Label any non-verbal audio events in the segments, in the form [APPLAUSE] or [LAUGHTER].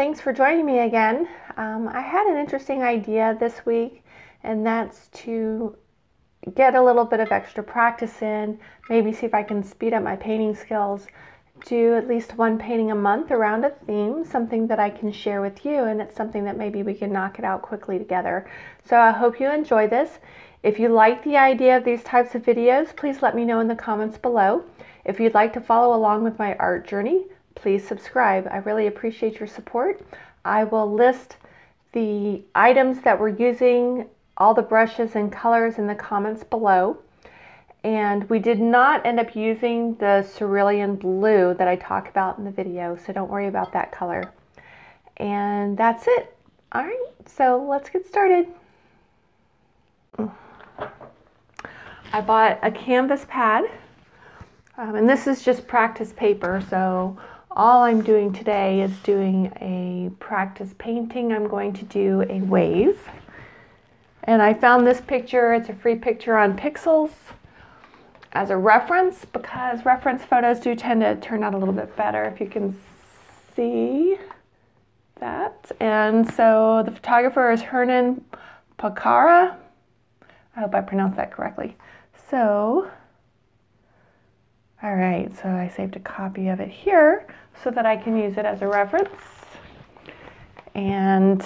thanks for joining me again. Um, I had an interesting idea this week, and that's to get a little bit of extra practice in, maybe see if I can speed up my painting skills, do at least one painting a month around a theme, something that I can share with you, and it's something that maybe we can knock it out quickly together. So I hope you enjoy this. If you like the idea of these types of videos, please let me know in the comments below. If you'd like to follow along with my art journey, please subscribe. I really appreciate your support. I will list the items that we're using, all the brushes and colors in the comments below. And we did not end up using the cerulean blue that I talked about in the video, so don't worry about that color. And that's it. All right, so let's get started. I bought a canvas pad, um, and this is just practice paper, so all I'm doing today is doing a practice painting. I'm going to do a wave. And I found this picture, it's a free picture on Pexels as a reference because reference photos do tend to turn out a little bit better if you can see that. And so the photographer is Hernan Pauccara. I hope I pronounced that correctly. So all right, so I saved a copy of it here so that I can use it as a reference. And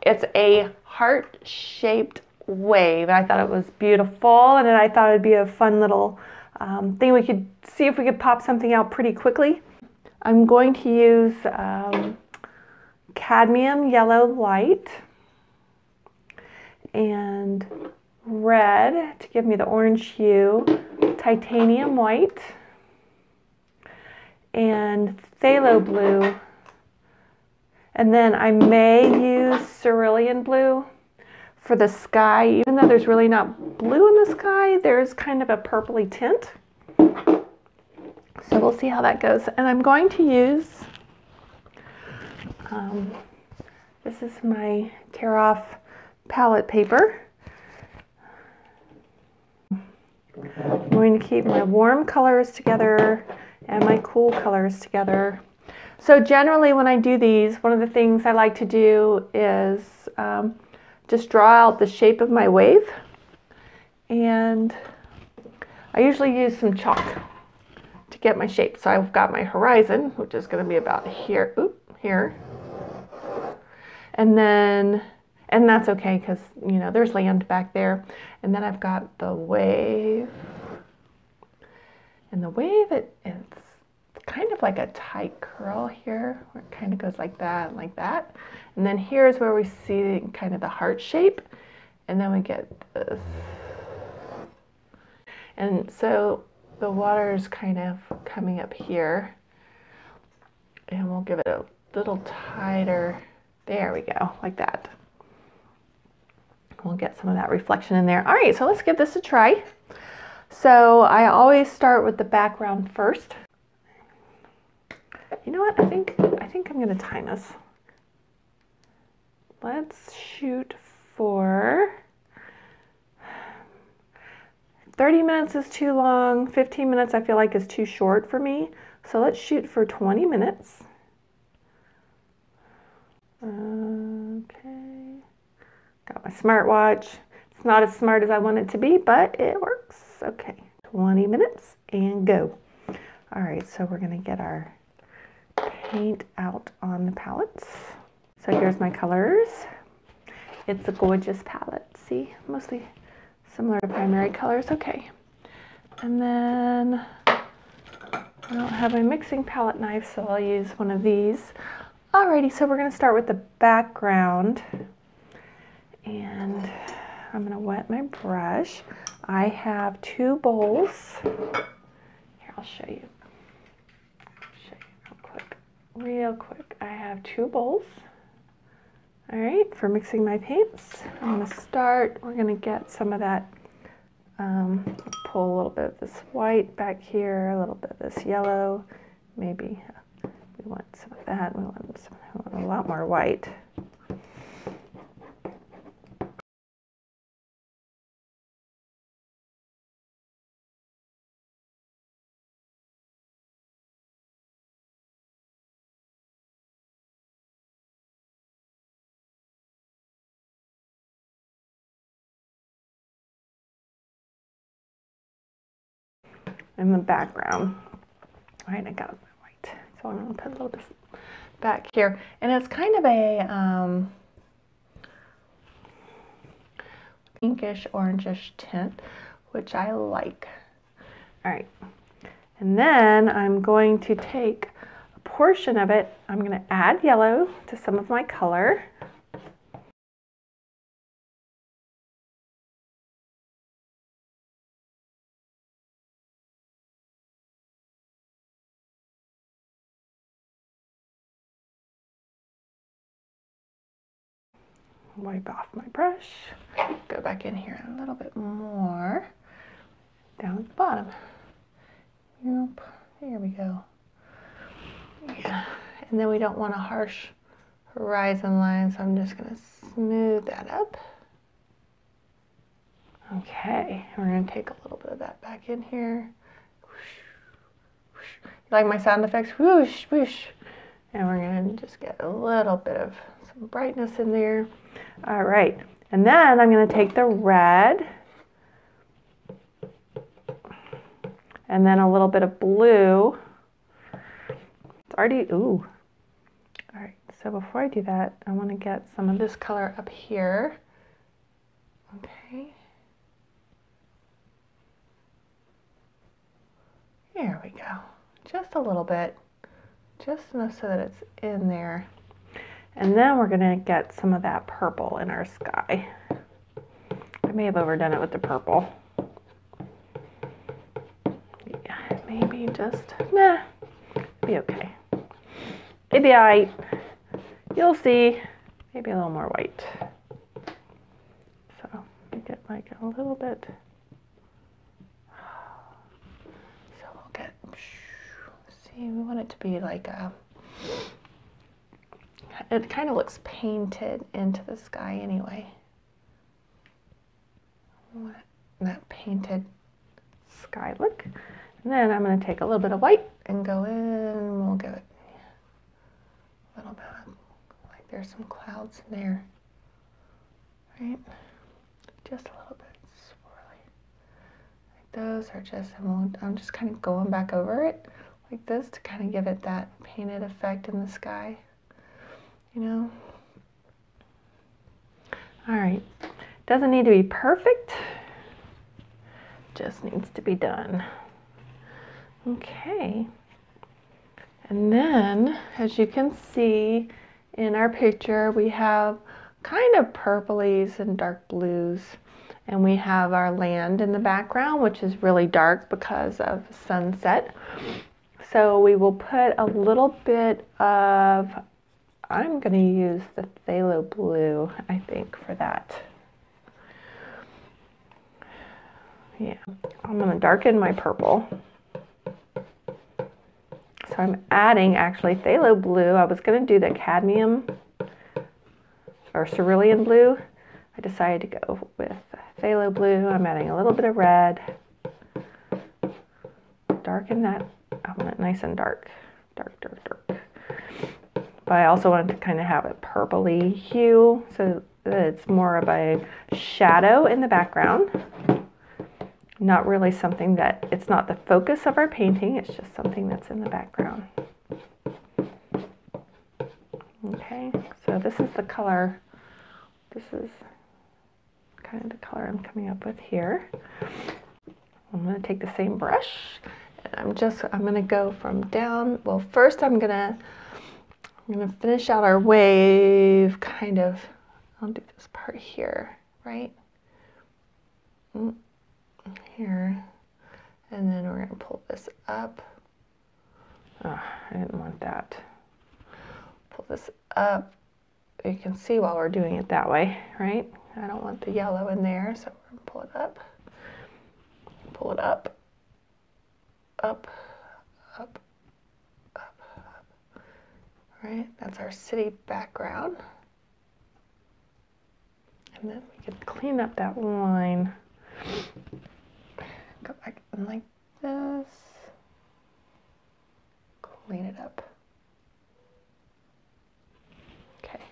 it's a heart-shaped wave. I thought it was beautiful and I thought it'd be a fun little um, thing we could see if we could pop something out pretty quickly. I'm going to use um, cadmium yellow light and red to give me the orange hue, titanium white, and phthalo blue. And then I may use cerulean blue for the sky. Even though there's really not blue in the sky, there's kind of a purpley tint. So we'll see how that goes. And I'm going to use, um, this is my tear off palette paper. I'm going to keep my warm colors together and my cool colors together. So generally when I do these, one of the things I like to do is um, just draw out the shape of my wave. And I usually use some chalk to get my shape. So I've got my horizon, which is going to be about here, oop, here. And then and that's okay because you know there's land back there. And then I've got the wave. And the wave it, it's kind of like a tight curl here where it kind of goes like that like that. And then here's where we see kind of the heart shape. And then we get this. And so the water is kind of coming up here. And we'll give it a little tighter. There we go like that We'll get some of that reflection in there. All right, so let's give this a try. So I always start with the background first. You know what? I think I think I'm to time this. Let's shoot for 30 minutes is too long. 15 minutes I feel like is too short for me. So let's shoot for 20 minutes. Okay. Got my smartwatch. It's not as smart as I want it to be, but it works. Okay, 20 minutes and go. All right, so we're gonna get our paint out on the palettes. So here's my colors. It's a gorgeous palette. See, mostly similar to primary colors. Okay. And then I don't have a mixing palette knife, so I'll use one of these. Alrighty, so we're gonna start with the background and I'm to wet my brush. I have two bowls. Here, I'll show you. Show you real quick. Real quick. I have two bowls. All right, for mixing my paints. I'm to start. We're to get some of that. Um, pull a little bit of this white back here, a little bit of this yellow. Maybe uh, we want some of that. We want, some, we want a lot more white. In the background. All right, I got my white. So I'm gonna put a little bit back here. And it's kind of a um, pinkish, orangish tint, which I like. All right, and then I'm going to take a portion of it, I'm gonna add yellow to some of my color. Wipe off my brush, go back in here a little bit more, down at the bottom. Yep, there we go. Yeah, and then we don't want a harsh horizon line, so I'm just gonna smooth that up. Okay, we're gonna take a little bit of that back in here. Like my sound effects? Whoosh, whoosh. And we're gonna just get a little bit of some brightness in there. All right, and then I'm gonna take the red and then a little bit of blue. It's already, ooh. All right, so before I do that, I wanna get some of this color up here. Okay. There we go, just a little bit, just enough so that it's in there. And then we're gonna get some of that purple in our sky. I may have overdone it with the purple. Yeah, maybe just, nah, be okay. Maybe I, you'll see, maybe a little more white. So get like a little bit. So we'll get, see, we want it to be like a, it kind of looks painted into the sky anyway. That painted sky look. And then I'm going to take a little bit of white and go in we'll give it a little bit of, like there's some clouds in there. Right? Just a little bit swirly. Like those are just, I'm just kind of going back over it like this to kind of give it that painted effect in the sky you know? All right, doesn't need to be perfect, just needs to be done. Okay, and then as you can see in our picture, we have kind of purplies and dark blues. And we have our land in the background, which is really dark because of sunset. So we will put a little bit of I'm going to use the phthalo blue, I think, for that. Yeah, I'm going to darken my purple. So I'm adding actually phthalo blue. I was going to do the cadmium or cerulean blue. I decided to go with phthalo blue. I'm adding a little bit of red. Darken that. I want it nice and dark. Dark, dark, dark but I also wanted to kind of have a purpley hue so it's more of a shadow in the background. Not really something that, it's not the focus of our painting, it's just something that's in the background. Okay, so this is the color, this is kind of the color I'm coming up with here. I'm going to take the same brush and I'm just, I'm going to go from down, well first I'm going to I'm going to finish out our wave kind of, I'll do this part here, right? Mm, here. And then we're going to pull this up. Oh, I didn't want that. Pull this up. You can see while we're doing it that way, right? I don't want the yellow in there, so we're going to pull it up. Pull it up, up, up, right? That's our city background. And then we can clean up that line. Go back and like this. Clean it up. Okay.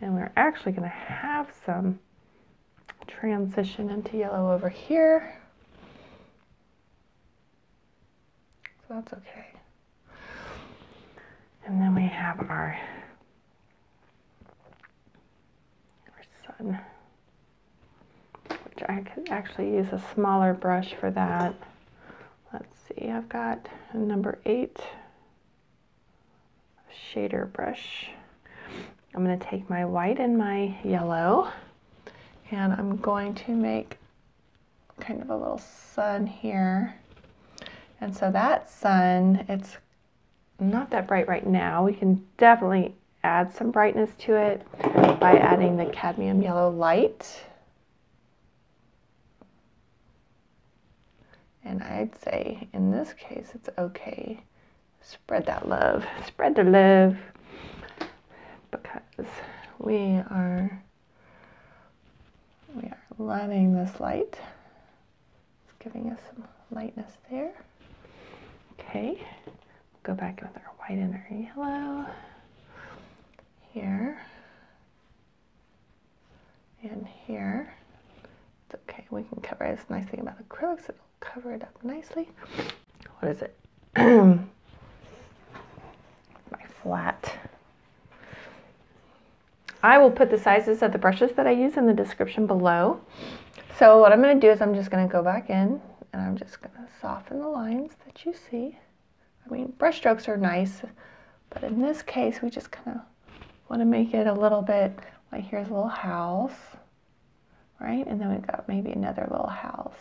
And we're actually going to have some transition into yellow over here. so that's okay. And then we have our, our sun, which I could actually use a smaller brush for that. Let's see, I've got a number eight shader brush. I'm going to take my white and my yellow and I'm going to make kind of a little sun here. And so that sun, it's not that bright right now. We can definitely add some brightness to it by adding the cadmium yellow light. And I'd say in this case, it's okay. Spread that love, [LAUGHS] spread the love because we are we are loving this light. It's giving us some lightness there. Okay, go back in with our white and our yellow here and here. It's okay, we can cover it. It's nice thing about acrylics, it'll cover it up nicely. What is it? [CLEARS THROAT] My flat. I will put the sizes of the brushes that I use in the description below. So what I'm going to do is I'm just going to go back in and I'm just going to soften the lines that you see. I mean, brush strokes are nice, but in this case, we just kind of want to make it a little bit like here's a little house, right? And then we've got maybe another little house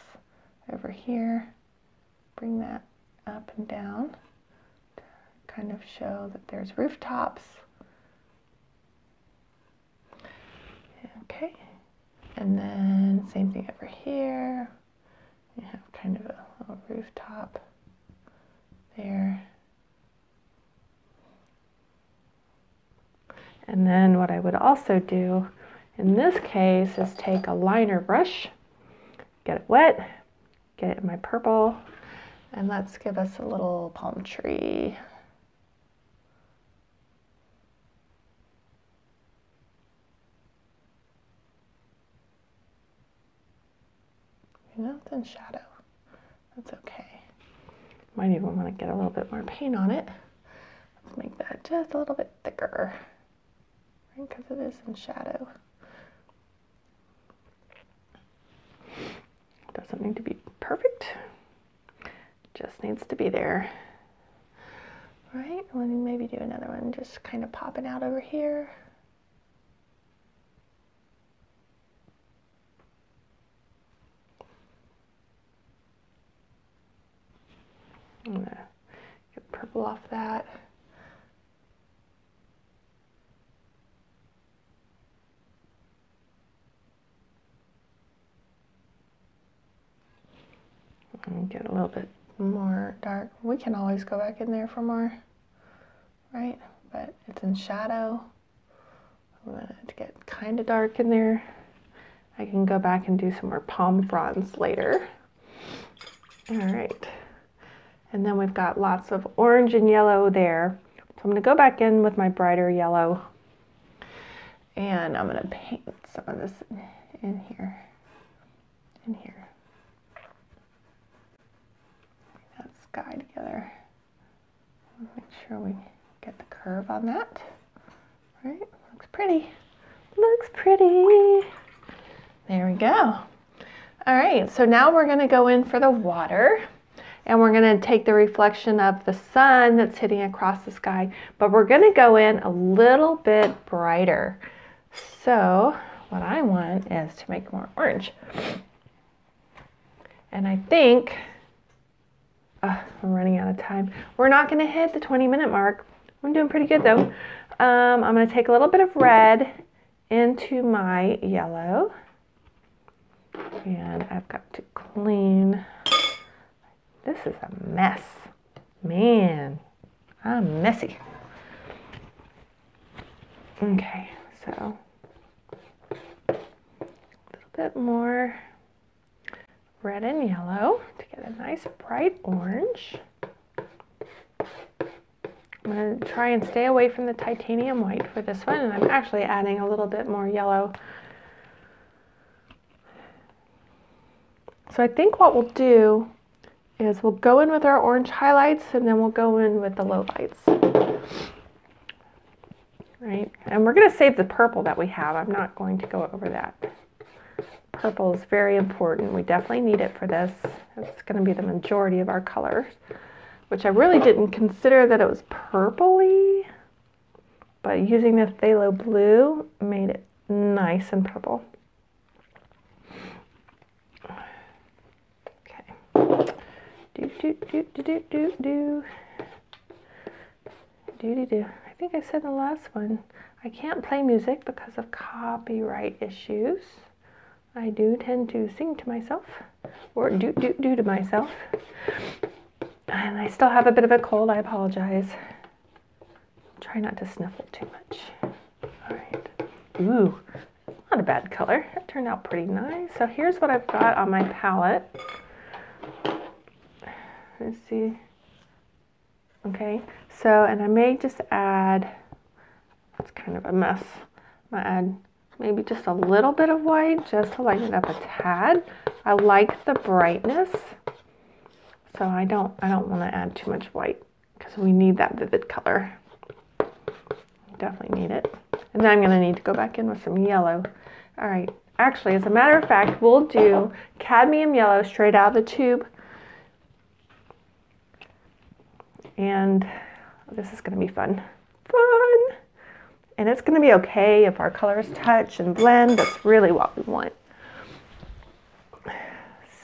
over here. Bring that up and down to kind of show that there's rooftops. Okay, and then same thing over here. You have kind of a little rooftop there. And then what I would also do in this case is take a liner brush, get it wet, get it in my purple, and let's give us a little palm tree. Know, it's in shadow. That's okay. Might even want to get a little bit more paint on it. Let's make that just a little bit thicker, right? Because it is in shadow. Doesn't need to be perfect. Just needs to be there. Right? Let me maybe do another one just kind of popping out over here. I'm to get purple off that. Get a little bit more dark. We can always go back in there for more, right? But it's in shadow. I'm to get kind of dark in there. I can go back and do some more palm fronds later. All right. And then we've got lots of orange and yellow there. So I'm going to go back in with my brighter yellow. And I'm going to paint some of this in here. In here. That sky together. Make sure we get the curve on that. Right? Looks pretty. Looks pretty. There we go. All right, so now we're going to go in for the water and we're going to take the reflection of the sun that's hitting across the sky, but we're going to go in a little bit brighter. So what I want is to make more orange. And I think, uh, I'm running out of time. We're not going to hit the 20 minute mark. I'm doing pretty good though. Um, I'm going to take a little bit of red into my yellow. And I've got to clean this is a mess. Man, I'm messy. Okay, so a little bit more red and yellow to get a nice bright orange. I'm going to try and stay away from the titanium white for this one, and I'm actually adding a little bit more yellow. So I think what we'll do is we'll go in with our orange highlights and then we'll go in with the low lights. Right, and we're to save the purple that we have. I'm not going to go over that. Purple is very important. We definitely need it for this. It's to be the majority of our colors, which I really didn't consider that it was purpley, but using the phthalo blue made it nice and purple. Do, do, do, do, do, do, do. Do, do. I think I said the last one. I can't play music because of copyright issues. I do tend to sing to myself or do do do to myself. And I still have a bit of a cold. I apologize. Try not to sniffle too much. All right. Ooh, not a bad color. It turned out pretty nice. So here's what I've got on my palette. Let's see. Okay, so, and I may just add, it's kind of a mess. I'm add maybe just a little bit of white just to lighten it up a tad. I like the brightness, so I don't, I don't want to add too much white because we need that vivid color. Definitely need it. And then I'm going to need to go back in with some yellow. All right, actually, as a matter of fact, we'll do cadmium yellow straight out of the tube. And this is going to be fun. Fun! And it's going to be okay if our colors touch and blend. That's really what we want.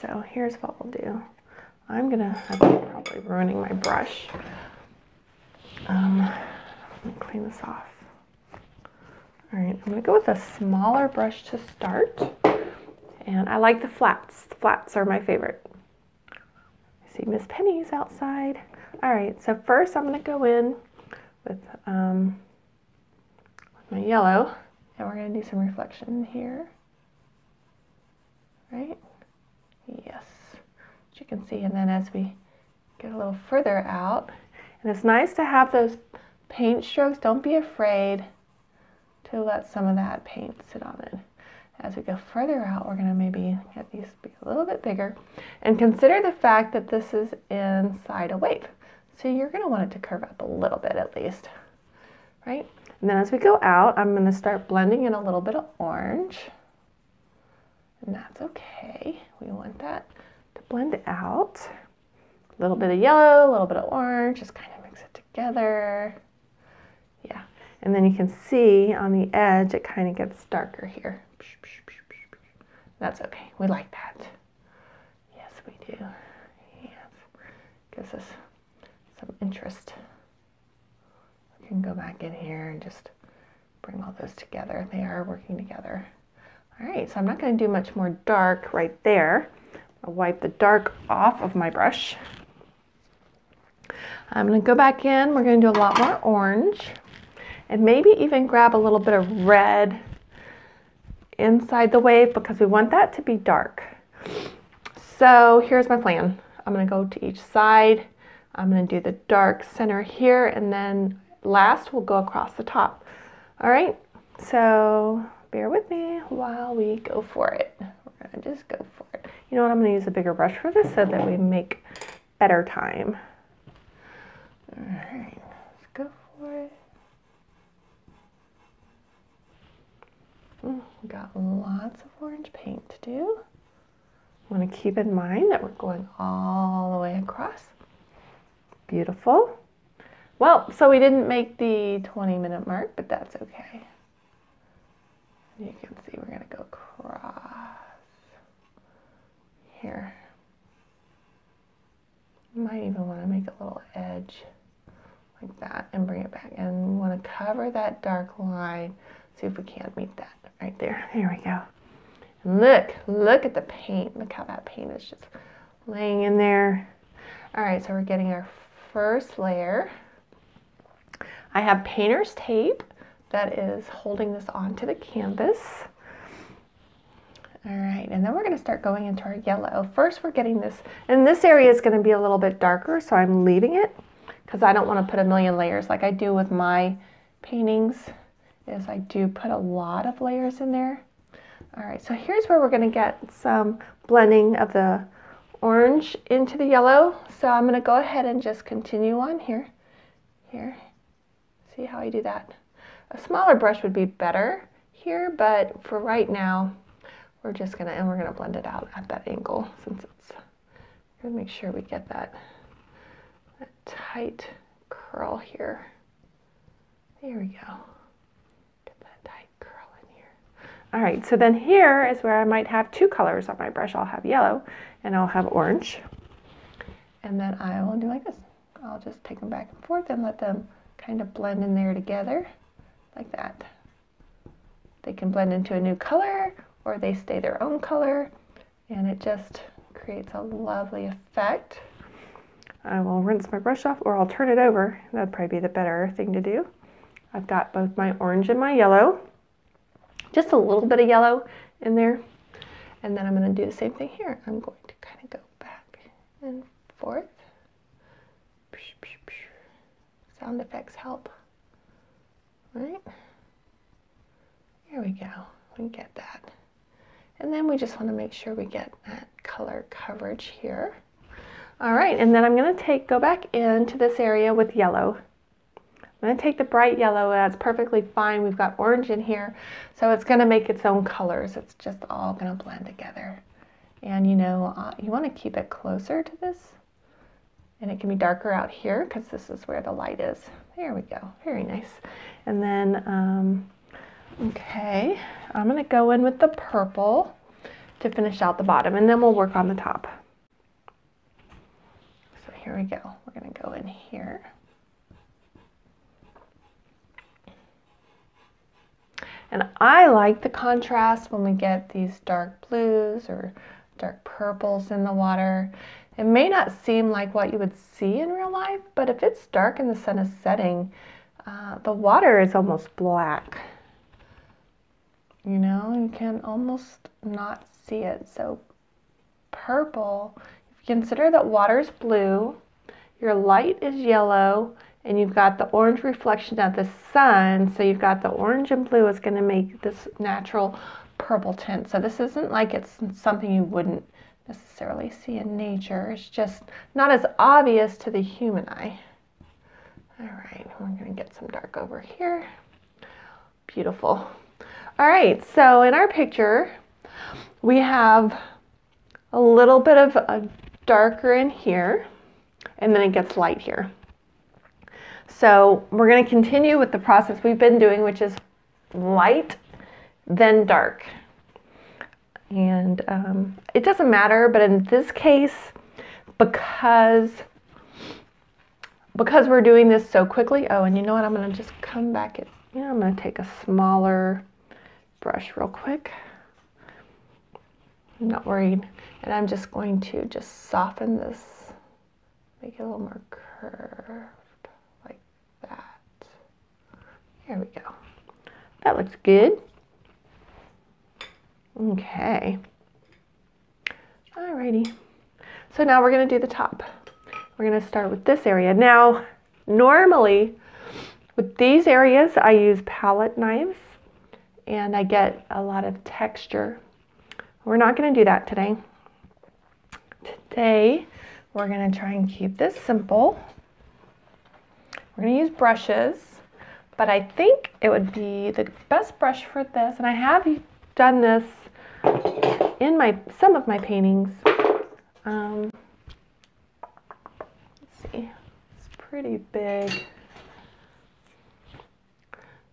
So here's what we'll do. I'm going to, I'm probably ruining my brush. Um, let me clean this off. All right, I'm to go with a smaller brush to start. And I like the flats. The flats are my favorite. I see Miss Penny's outside. All right, so first I'm going to go in with um, my yellow and we're going to do some reflection here. Right? Yes. As you can see, and then as we get a little further out, and it's nice to have those paint strokes. Don't be afraid to let some of that paint sit on it. As we go further out, we're going to maybe get these to be a little bit bigger. And consider the fact that this is inside a wave. So you're going to want it to curve up a little bit at least, right? And then as we go out, I'm going to start blending in a little bit of orange. And that's okay. We want that to blend out. A little bit of yellow, a little bit of orange, just kind of mix it together. Yeah. And then you can see on the edge, it kind of gets darker here. That's okay. We like that. Yes, we do. Yes. Gives us some interest can go back in here and just bring all those together. They are working together. All right, so I'm not going to do much more dark right there. I'll wipe the dark off of my brush. I'm going to go back in. We're going to do a lot more orange and maybe even grab a little bit of red inside the wave because we want that to be dark. So here's my plan. I'm going to go to each side. I'm going to do the dark center here and then last we'll go across the top. All right, so bear with me while we go for it. We're gonna just go for it. You know what, I'm gonna use a bigger brush for this so that we make better time. All right, let's go for it. Hmm, got lots of orange paint to do. I want to keep in mind that we're going all the way across. Beautiful. Well, so we didn't make the 20 minute mark, but that's okay. You can see we're going to go across here. might even want to make a little edge like that and bring it back. And we want to cover that dark line. See if we can't meet that right there. [LAUGHS] There we go. And look, look at the paint. Look how that paint is just laying in there. All right, so we're getting our first layer. I have painter's tape that is holding this onto the canvas. All right, and then we're gonna start going into our yellow. First, we're getting this, and this area is gonna be a little bit darker, so I'm leaving it because I don't wanna put a million layers like I do with my paintings, is I do put a lot of layers in there. All right, so here's where we're gonna get some blending of the orange into the yellow. So I'm going to go ahead and just continue on here. Here. See how I do that? A smaller brush would be better here, but for right now, we're just gonna, and we're gonna blend it out at that angle since it's, gonna make sure we get that, that tight curl here. There we go. Get that tight curl in here. All right, so then here is where I might have two colors on my brush. I'll have yellow and I'll have orange. And then I will do like this. I'll just take them back and forth and let them kind of blend in there together like that. They can blend into a new color or they stay their own color and it just creates a lovely effect. I will rinse my brush off or I'll turn it over. That'd probably be the better thing to do. I've got both my orange and my yellow. Just a little bit of yellow in there. And then I'm going to do the same thing here. I'm going to kind of go back and forth. Sound effects help. Right? There we go. We get that. And then we just want to make sure we get that color coverage here. All right, and then I'm going to take, go back into this area with yellow. I'm going to take the bright yellow, that's perfectly fine. We've got orange in here, so it's going to make its own colors. It's just all going to blend together. And you know, uh, you want to keep it closer to this. And it can be darker out here because this is where the light is. There we go, very nice. And then um, Okay, I'm going to go in with the purple to finish out the bottom and then we'll work on the top. So here we go. We're going to go in here. And I like the contrast when we get these dark blues or dark purples in the water. It may not seem like what you would see in real life, but if it's dark and the sun is setting, uh, the water is almost black you know, you can almost not see it. So purple, if you consider that water is blue, your light is yellow, and you've got the orange reflection of the sun, so you've got the orange and blue is going to make this natural purple tint. So this isn't like it's something you wouldn't necessarily see in nature. It's just not as obvious to the human eye. All right, we're to get some dark over here. Beautiful. All right, so in our picture, we have a little bit of a darker in here, and then it gets light here. So we're going to continue with the process we've been doing, which is light, then dark. And um, it doesn't matter, but in this case, because because we're doing this so quickly, oh, and you know what, I'm going to just come back, at, yeah, I'm going to take a smaller brush real quick. I'm not worried. And I'm just going to just soften this, make it a little more curved, like that. There we go. That looks good. Okay. Alrighty. So now we're going to do the top. We're going to start with this area. Now, normally with these areas, I use palette knives and I get a lot of texture. We're not going to do that today. Today, we're going to try and keep this simple. We're to use brushes, but I think it would be the best brush for this, and I have done this in my some of my paintings. Um, let's see, it's pretty big.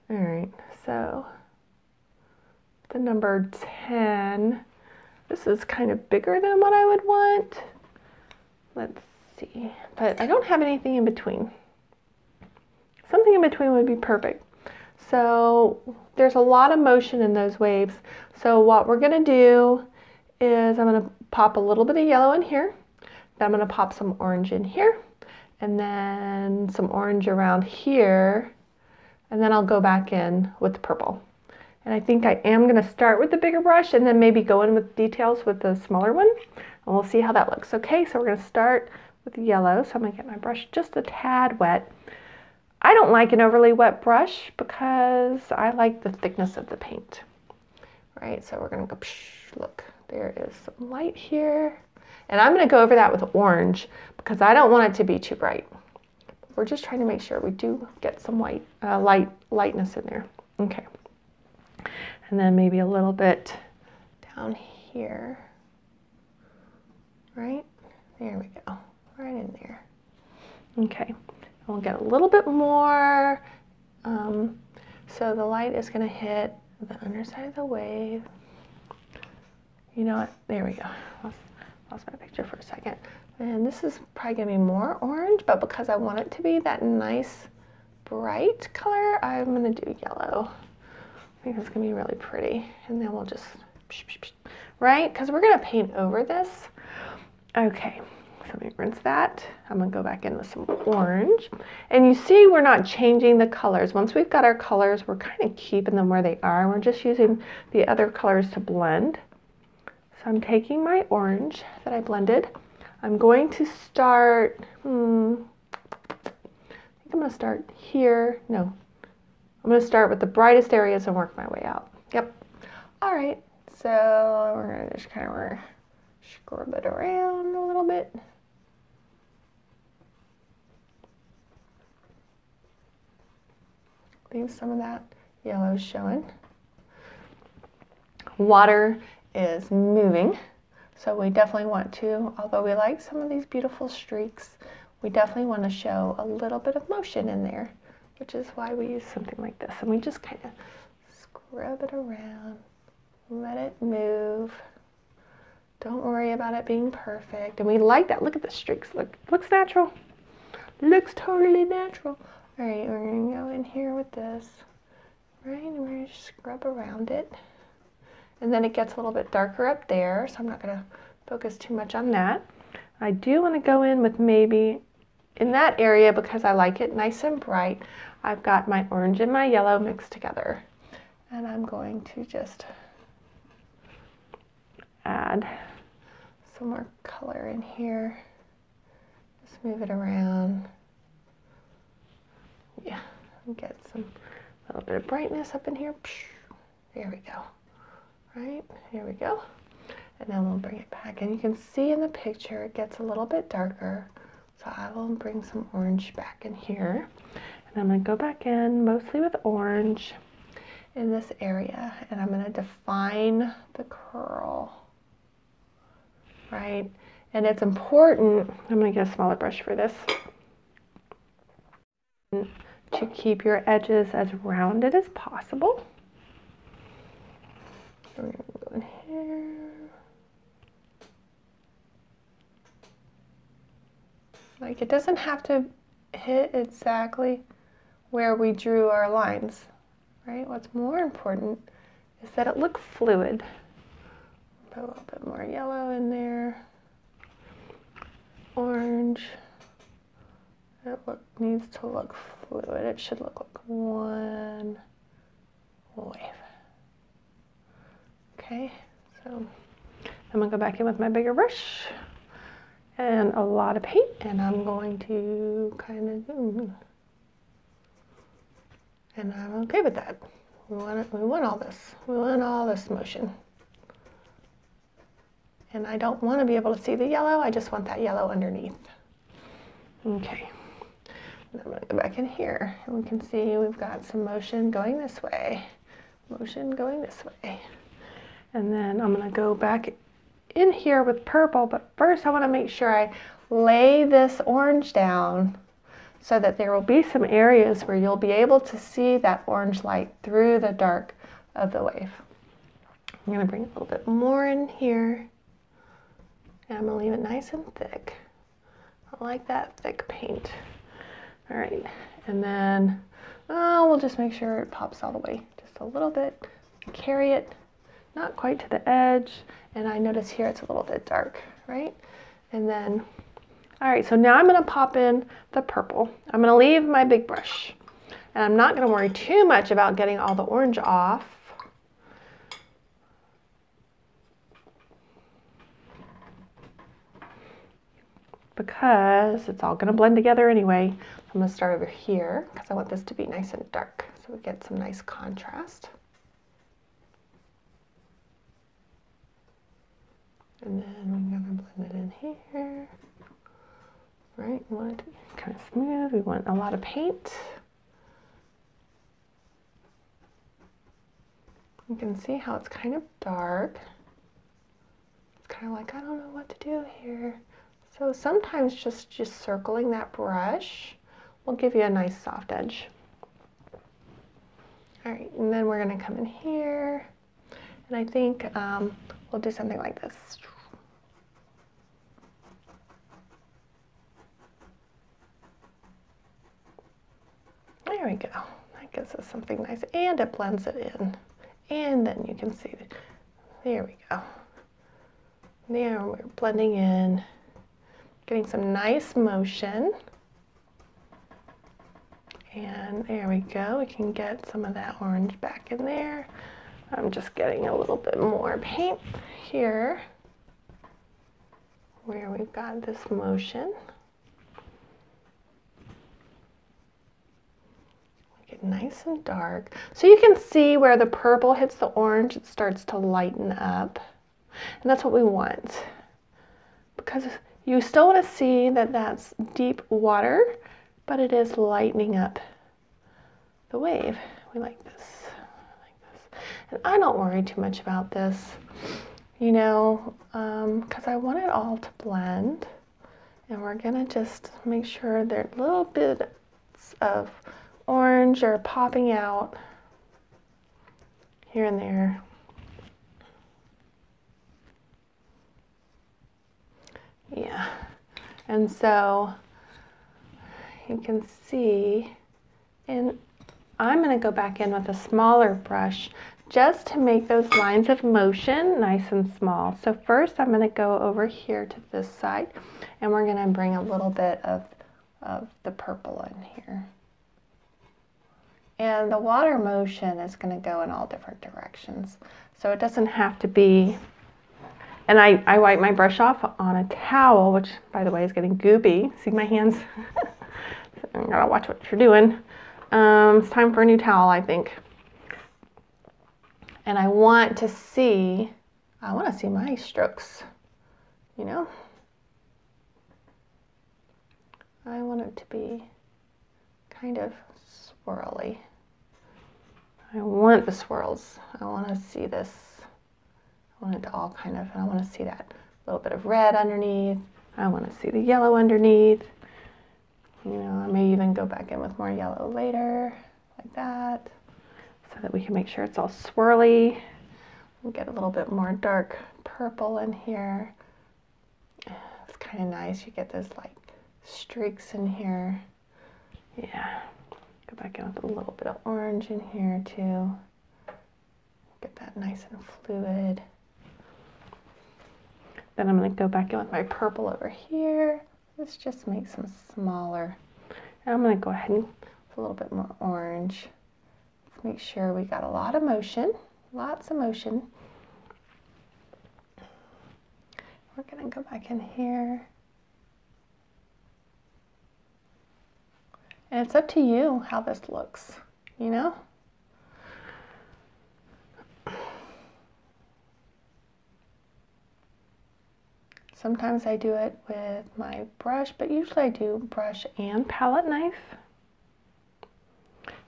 All right, so the number 10. This is kind of bigger than what I would want. Let's see, but I don't have anything in between. Something in between would be perfect. So there's a lot of motion in those waves. So what we're gonna do is I'm gonna pop a little bit of yellow in here. Then I'm gonna pop some orange in here and then some orange around here. And then I'll go back in with purple. And I think I am going to start with the bigger brush and then maybe go in with details with the smaller one. And we'll see how that looks. Okay, so we're going to start with yellow. So I'm going to get my brush just a tad wet. I don't like an overly wet brush because I like the thickness of the paint. Right, so we're to go, psh, look, there is some light here. And I'm to go over that with orange because I don't want it to be too bright. We're just trying to make sure we do get some white, uh, light, lightness in there. Okay. And then maybe a little bit down here. Right? There we go. Right in there. Okay. We'll get a little bit more. Um, so the light is going to hit the underside of the wave. You know what? There we go. Lost, lost my picture for a second. And this is probably going to be more orange, but because I want it to be that nice bright color, I'm going to do yellow. I think it's going to be really pretty. And then we'll just, right? Because we're going to paint over this. Okay, so let me rinse that. I'm to go back in with some orange. And you see we're not changing the colors. Once we've got our colors, we're kind of keeping them where they are. We're just using the other colors to blend. So I'm taking my orange that I blended. I'm going to start, hmm, I think I'm to start here. No, I'm to start with the brightest areas and work my way out. Yep. All right, so we're to just kind of scrub it around a little bit. Leave some of that yellow showing. Water is moving. So we definitely want to, although we like some of these beautiful streaks, we definitely want to show a little bit of motion in there, which is why we use something like this. And we just kind of scrub it around, let it move. Don't worry about it being perfect. And we like that. Look at the streaks. Look, looks natural. Looks totally natural. All right, we're gonna go in here with this, right? And we're gonna scrub around it. And then it gets a little bit darker up there, so I'm not going to focus too much on that. I do want to go in with maybe in that area because I like it nice and bright. I've got my orange and my yellow mixed together. And I'm going to just add some more color in here. Just move it around. Yeah, get some a little bit of brightness up in here. There we go right? Here we go. And then we'll bring it back. And you can see in the picture it gets a little bit darker. So I will bring some orange back in here. And I'm going to go back in mostly with orange in this area. And I'm going to define the curl, right? And it's important, I'm going to get a smaller brush for this, to keep your edges as rounded as possible. We're going to go in here. Like it doesn't have to hit exactly where we drew our lines, right? What's more important is that it look fluid. Put a little bit more yellow in there. Orange. It look, needs to look fluid. It should look like one wave. Okay, so I'm gonna go back in with my bigger brush and a lot of paint and I'm going to kind of and I'm okay with that. We want, it, we want all this, we want all this motion. And I don't want to be able to see the yellow, I just want that yellow underneath. Okay, and I'm going to go back in here and we can see we've got some motion going this way, motion going this way. And then I'm gonna go back in here with purple, but first I wanna make sure I lay this orange down so that there will be some areas where you'll be able to see that orange light through the dark of the wave. I'm gonna bring a little bit more in here and I'm gonna leave it nice and thick. I like that thick paint. All right, and then oh, we'll just make sure it pops all the way just a little bit. Carry it not quite to the edge. And I notice here it's a little bit dark, right? And then, all right, so now I'm gonna pop in the purple. I'm gonna leave my big brush. And I'm not gonna worry too much about getting all the orange off. because it's all gonna blend together anyway. I'm gonna start over here because I want this to be nice and dark so we get some nice contrast. And then we're going to blend it in in here. Right, we want it to be kind of smooth. We want a lot of paint. You can see how it's kind of dark. It's kind of like, I don't know what to do here. So sometimes just, just circling that brush will give you a nice soft edge. All right, and then we're gonna come in here, and I think um, we'll do something like this. There we go. That gives us something nice, and it blends it in. And then you can see, it. there we go. There, we're blending in, getting some nice motion. And there we go. We can get some of that orange back in there. I'm just getting a little bit more paint here where we've got this motion. Make it nice and dark. So you can see where the purple hits the orange, it starts to lighten up. And that's what we want. Because you still want to see that that's deep water, but it is lightening up the wave. We like this, like this. And I don't worry too much about this, you know, because um, I want it all to blend. And we're gonna just make sure that little bits of orange are popping out here and there. Yeah, and so you can see, and I'm going to go back in with a smaller brush just to make those lines of motion nice and small. So first I'm going to go over here to this side and we're going to bring a little bit of, of the purple in here. And the water motion is going to go in all different directions. So it doesn't have to be, and I, I wipe my brush off on a towel, which by the way is getting goopy. See my hands? [LAUGHS] You gotta watch what you're doing. Um, it's time for a new towel, I think. And I want to see, I want to see my strokes, you know? I want it to be kind of swirly. I want the swirls. I want to see this. I want it to all kind of, I want to see that little bit of red underneath. I want to see the yellow underneath. You know, I may even go back in with more yellow later, like that, so that we can make sure it's all swirly. We'll get a little bit more dark purple in here. It's kind of nice. You get those like streaks in here. Yeah. Go back in with a little bit of orange in here too. Get that nice and fluid. Then I'm going to go back in with my purple over here. Let's just make some smaller. And I'm going to go ahead and a little bit more orange. Let's make sure we got a lot of motion, lots of motion. We're going to go back in here. And it's up to you how this looks, you know? Sometimes I do it with my brush, but usually I do brush and palette knife.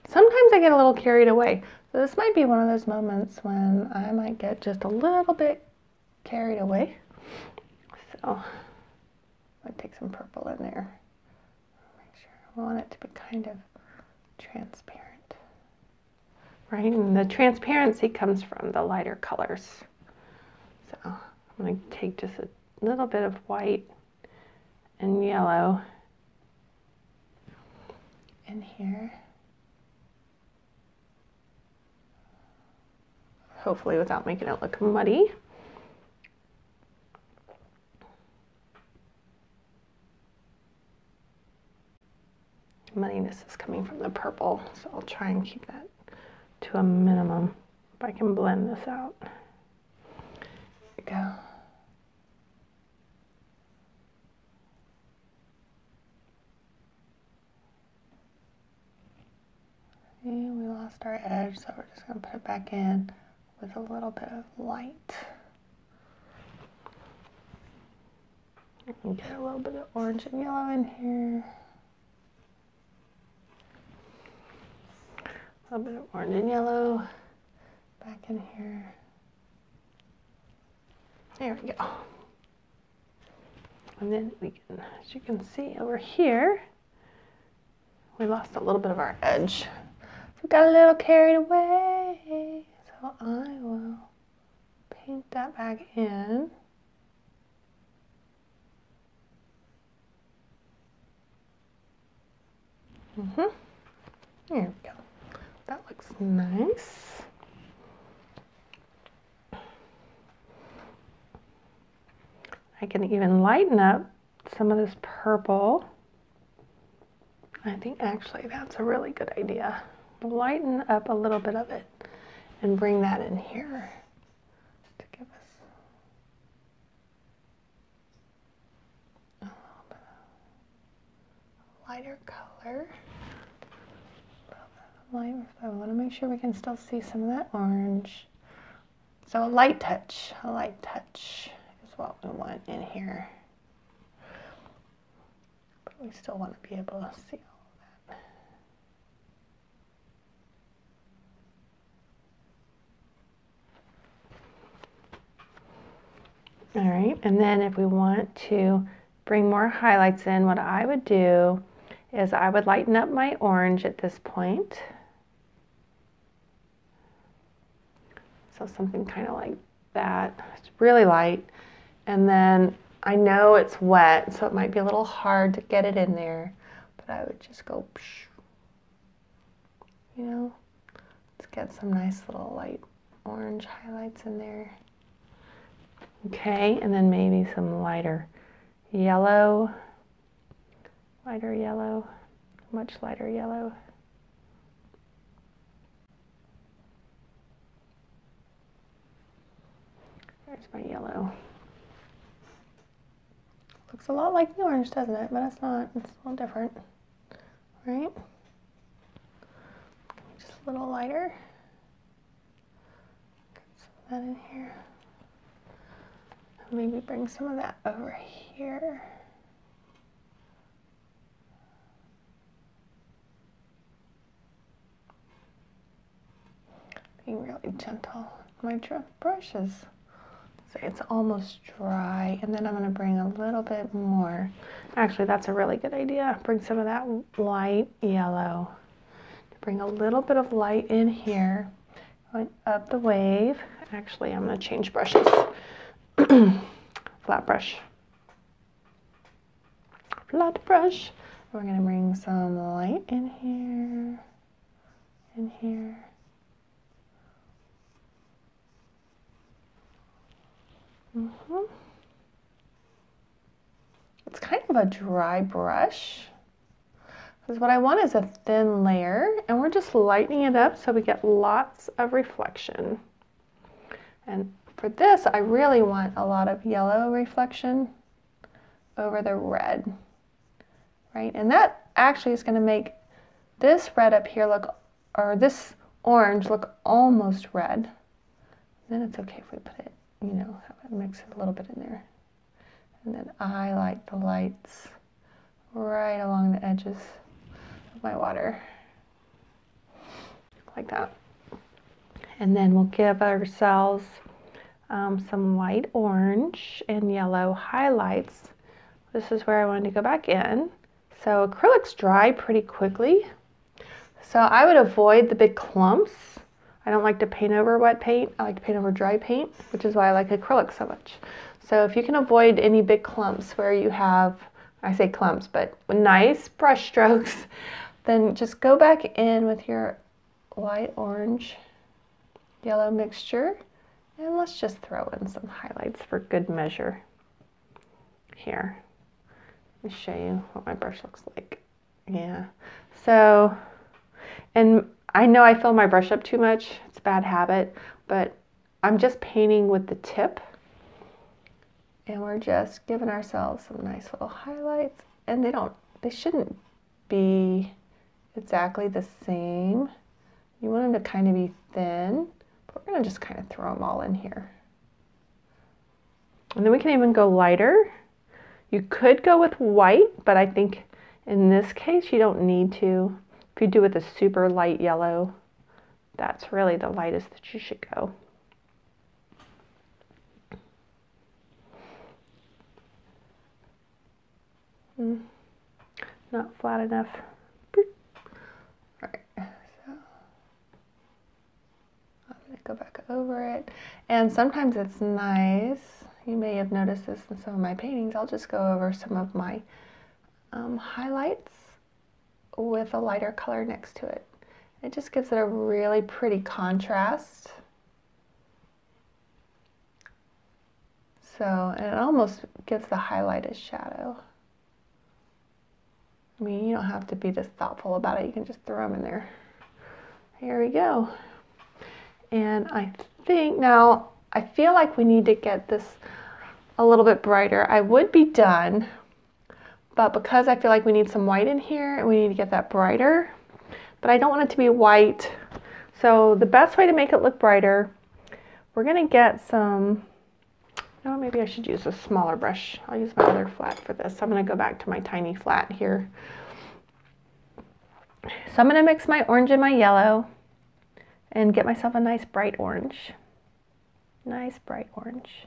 Sometimes I get a little carried away. So this might be one of those moments when I might get just a little bit carried away. So I take some purple in there. Make sure I want it to be kind of transparent. Right, and the transparency comes from the lighter colors. So I'm going to take just a little bit of white and yellow in here. Hopefully without making it look muddy. Muddiness is coming from the purple, so I'll try and keep that to a minimum if I can blend this out. There we go. We lost our edge, so we're just going to put it back in with a little bit of light. And get a little bit of orange and yellow in here. A little bit of orange and yellow back in here. There we go. And then we can, as you can see over here, we lost a little bit of our edge. Got a little carried away. So I will paint that back in. Mm-hmm. There we go. That looks nice. I can even lighten up some of this purple. I think actually that's a really good idea. Lighten up a little bit of it and bring that in here to give us a little bit of lighter color. Light, I want to make sure we can still see some of that orange. So a light touch, a light touch is what we want in here. But we still want to be able to see all of that. All right, and then if we want to bring more highlights in, what I would do is I would lighten up my orange at this point. So something kind of like that. It's really light. And then I know it's wet, so it might be a little hard to get it in there, but I would just go, you know, let's get some nice little light orange highlights in there. Okay, and then maybe some lighter yellow, lighter yellow, much lighter yellow. There's my yellow. Looks a lot like the orange, doesn't it? But it's not. It's a little different, right? Just a little lighter. Get some of that in here. Maybe bring some of that over here. Being really gentle. My brush is it's almost dry and then I'm going to bring a little bit more. Actually, that's a really good idea. Bring some of that light yellow. Bring a little bit of light in here. Going up the wave. Actually, I'm going to change brushes. [CLEARS THROAT] Flat brush. Flat brush. We're going to bring some light in here. In here. Mm -hmm. It's kind of a dry brush. Because what I want is a thin layer and we're just lightening it up so we get lots of reflection. And for this, I really want a lot of yellow reflection over the red, right? And that actually is gonna make this red up here look, or this orange look almost red. Then it's okay if we put it you know, mix it a little bit in there. And then I like the lights right along the edges of my water, like that. And then we'll give ourselves um, some light orange and yellow highlights. This is where I wanted to go back in. So acrylics dry pretty quickly. So I would avoid the big clumps I don't like to paint over wet paint. I like to paint over dry paint, which is why I like acrylic so much. So if you can avoid any big clumps where you have, I say clumps, but nice brush strokes, [LAUGHS] then just go back in with your light orange yellow mixture and let's just throw in some highlights for good measure here. Let me show you what my brush looks like. Yeah. So, and I know I fill my brush up too much. It's a bad habit, but I'm just painting with the tip. And we're just giving ourselves some nice little highlights. And they don't, they shouldn't be exactly the same. You want them to kind of be thin, we're gonna just kind of throw them all in here. And then we can even go lighter. You could go with white, but I think in this case you don't need to. If you do with a super light yellow, that's really the lightest that you should go. Mm, not flat enough. Alright, so I'm going to go back over it. And sometimes it's nice, you may have noticed this in some of my paintings, I'll just go over some of my um, highlights with a lighter color next to it. It just gives it a really pretty contrast. So, and it almost gives the highlight a shadow. I mean, you don't have to be this thoughtful about it. You can just throw them in there. Here we go. And I think now, I feel like we need to get this a little bit brighter. I would be done, but because I feel like we need some white in here and we need to get that brighter, but I don't want it to be white. So the best way to make it look brighter, we're gonna get some, oh, maybe I should use a smaller brush. I'll use my other flat for this. I'm gonna go back to my tiny flat here. So I'm gonna mix my orange and my yellow and get myself a nice bright orange. Nice bright orange.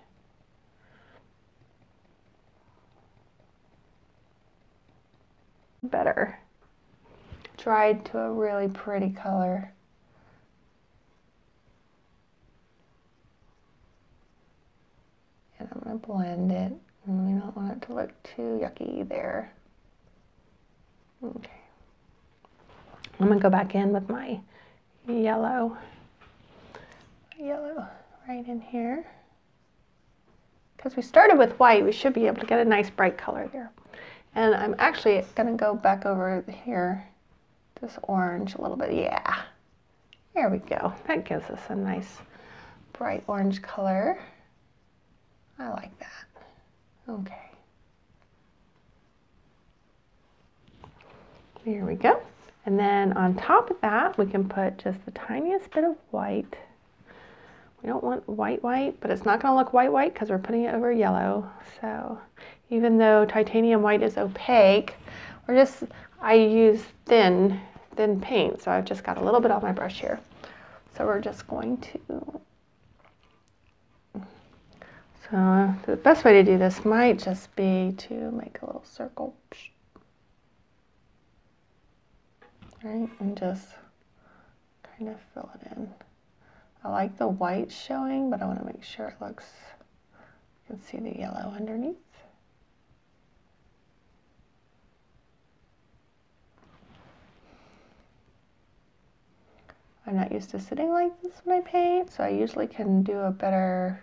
Better dried to a really pretty color. And I'm going to blend it. And we don't want it to look too yucky there. Okay. I'm going to go back in with my yellow. Yellow right in here. Because we started with white, we should be able to get a nice bright color there. And I'm actually going to go back over here this orange a little bit. Yeah, there we go. That gives us a nice bright orange color. I like that. Okay. Here we go. And then on top of that, we can put just the tiniest bit of white. We don't want white white, but it's not going to look white white because we're putting it over yellow. So even though titanium white is opaque, we're just, I use thin, thin paint, so I've just got a little bit on my brush here. So we're just going to, so the best way to do this might just be to make a little circle, right, and just kind of fill it in. I like the white showing, but I want to make sure it looks, you can see the yellow underneath. I'm not used to sitting like this when I paint, so I usually can do a better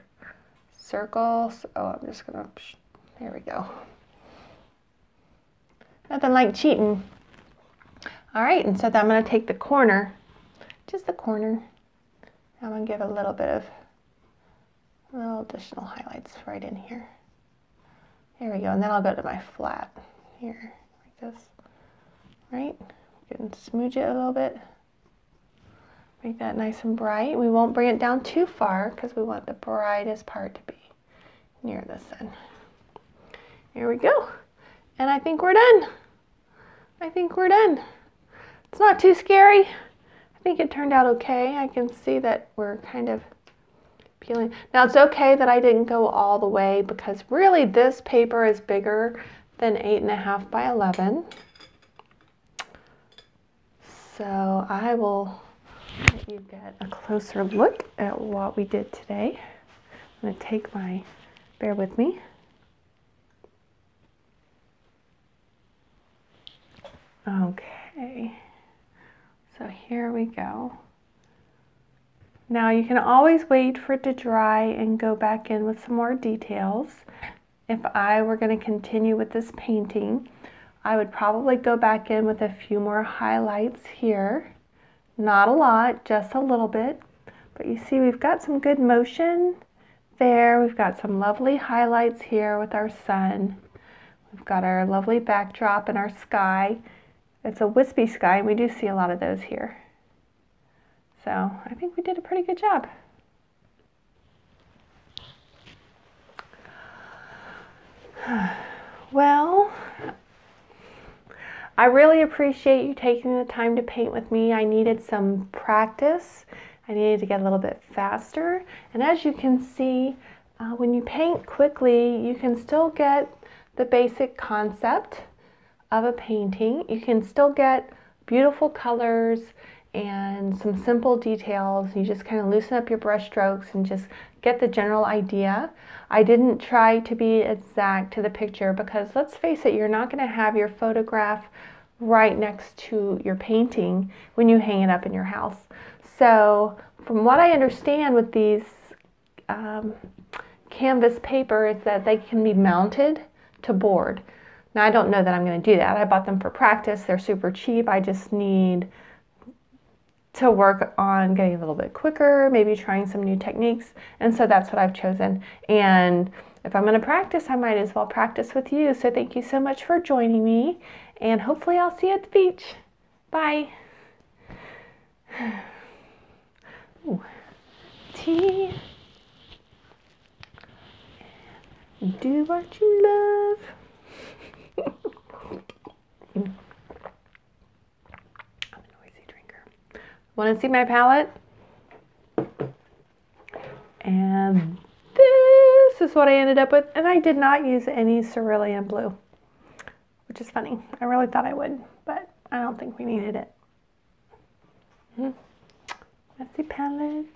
circle. So, oh, I'm just gonna, there we go. Nothing like cheating. All right, and so I'm gonna take the corner, just the corner. I'm gonna give a little bit of little additional highlights right in here. There we go, and then I'll go to my flat here, like this, right? You can smooch it a little bit. Make that nice and bright. We won't bring it down too far because we want the brightest part to be near the sun. Here we go. And I think we're done. I think we're done. It's not too scary. I think it turned out okay. I can see that we're kind of peeling. Now it's okay that I didn't go all the way because really this paper is bigger than eight and a half by 11. So I will let you get a closer look at what we did today. I'm going to take my, bear with me. Okay, so here we go. Now you can always wait for it to dry and go back in with some more details. If I were going to continue with this painting, I would probably go back in with a few more highlights here. Not a lot, just a little bit. But you see we've got some good motion there. We've got some lovely highlights here with our sun. We've got our lovely backdrop and our sky. It's a wispy sky and we do see a lot of those here. So I think we did a pretty good job. [SIGHS] Well, I really appreciate you taking the time to paint with me. I needed some practice. I needed to get a little bit faster. And as you can see, uh, when you paint quickly, you can still get the basic concept of a painting. You can still get beautiful colors and some simple details. You just kind of loosen up your brush strokes and just get the general idea. I didn't try to be exact to the picture because let's face it, you're not going to have your photograph right next to your painting when you hang it up in your house. So from what I understand with these um, canvas paper is that they can be mounted to board. Now I don't know that I'm going to do that. I bought them for practice. They're super cheap. I just need to work on getting a little bit quicker, maybe trying some new techniques. And so that's what I've chosen. And if I'm going to practice, I might as well practice with you. So thank you so much for joining me. And hopefully I'll see you at the beach. Bye. [SIGHS] Ooh. Tea. Do what you love. Want to see my palette? And this is what I ended up with. And I did not use any cerulean blue, which is funny. I really thought I would, but I don't think we needed it. Hmm. Messy palette.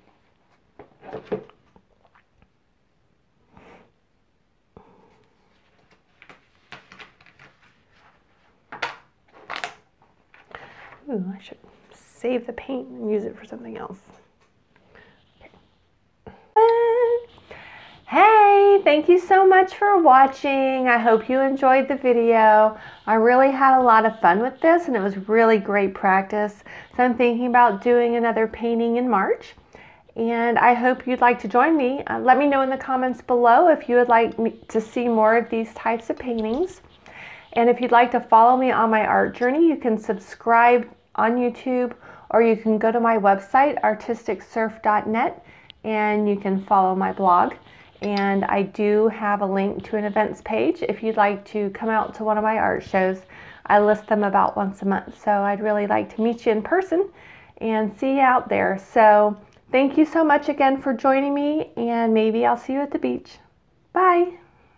Ooh, I should save the paint and use it for something else. Hey, thank you so much for watching. I hope you enjoyed the video. I really had a lot of fun with this and it was really great practice. So I'm thinking about doing another painting in March and I hope you'd like to join me. Uh, let me know in the comments below if you would like me to see more of these types of paintings. And if you'd like to follow me on my art journey, you can subscribe on YouTube or you can go to my website, artisticsurf.net, and you can follow my blog. And I do have a link to an events page if you'd like to come out to one of my art shows. I list them about once a month, so I'd really like to meet you in person and see you out there. So thank you so much again for joining me, and maybe I'll see you at the beach. Bye.